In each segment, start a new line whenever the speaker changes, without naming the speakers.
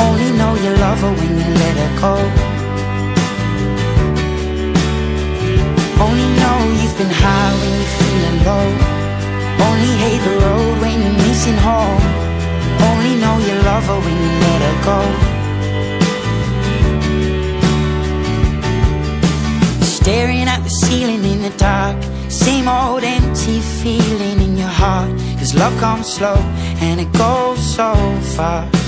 Only know you love her when you let her go. Only know you've been high when you're feeling low. Only hate the road when you're missing home. Only know you love her when you let her go. Staring at the ceiling in the dark. Same old empty feeling in your heart. Cause love comes slow and it goes so fast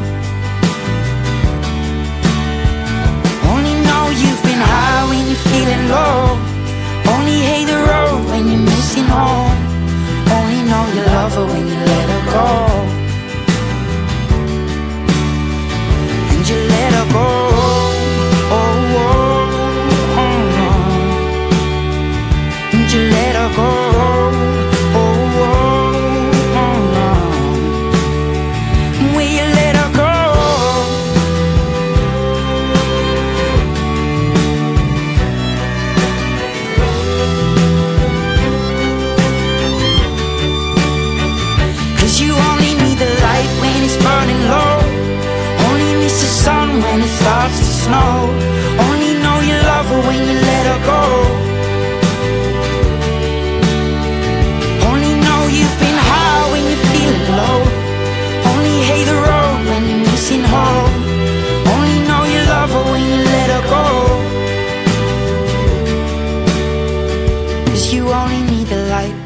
home